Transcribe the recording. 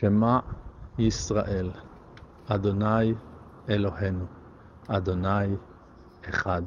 שמע ישראל, אדוני אלוהינו, אדוני אחד.